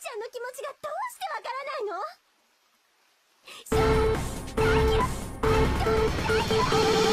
ちゃんの気持ちがどうしてわからないの「Don't get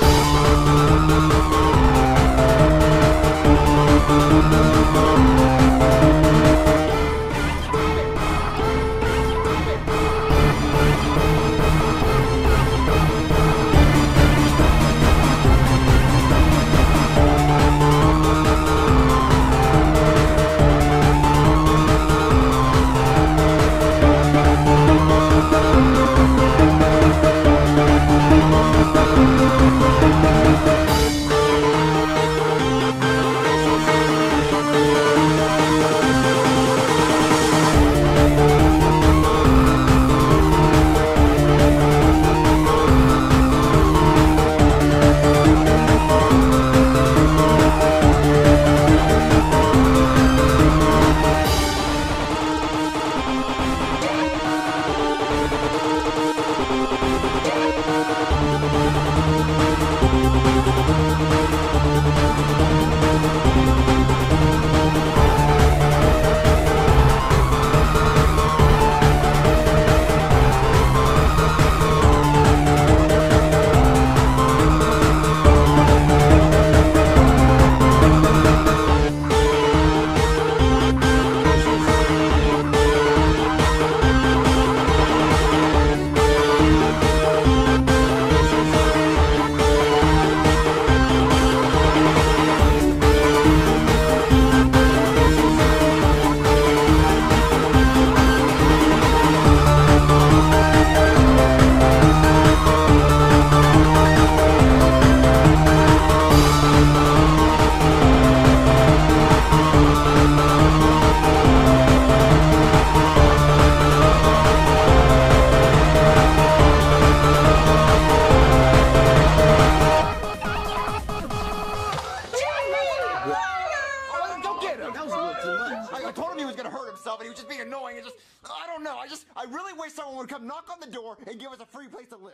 That was a little too much. I, I told him he was gonna hurt himself and he was just being annoying. It just, I don't know. I just, I really wish someone would come knock on the door and give us a free place to live.